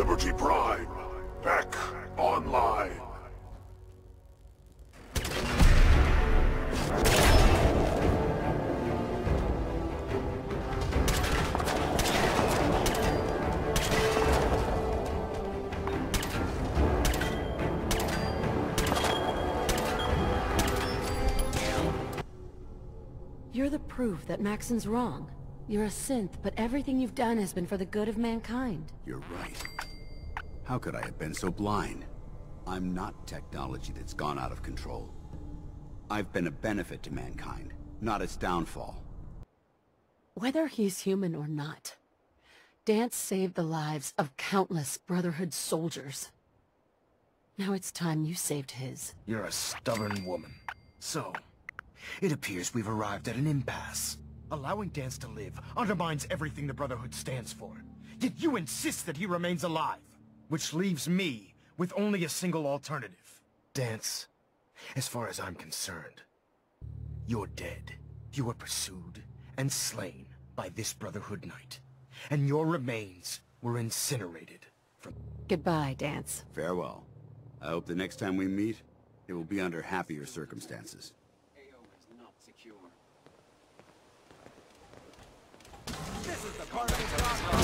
Technology Prime, back online. You're the proof that Maxson's wrong. You're a synth, but everything you've done has been for the good of mankind. You're right. How could I have been so blind? I'm not technology that's gone out of control. I've been a benefit to mankind, not its downfall. Whether he's human or not, Danse saved the lives of countless Brotherhood soldiers. Now it's time you saved his. You're a stubborn woman. So, it appears we've arrived at an impasse. Allowing Danse to live undermines everything the Brotherhood stands for. Yet you insist that he remains alive. Which leaves me with only a single alternative. Danse, as far as I'm concerned, you're dead. You were pursued and slain by this Brotherhood Knight. And your remains were incinerated from... Goodbye, Danse. Farewell. I hope the next time we meet, it will be under happier circumstances. This is the part of the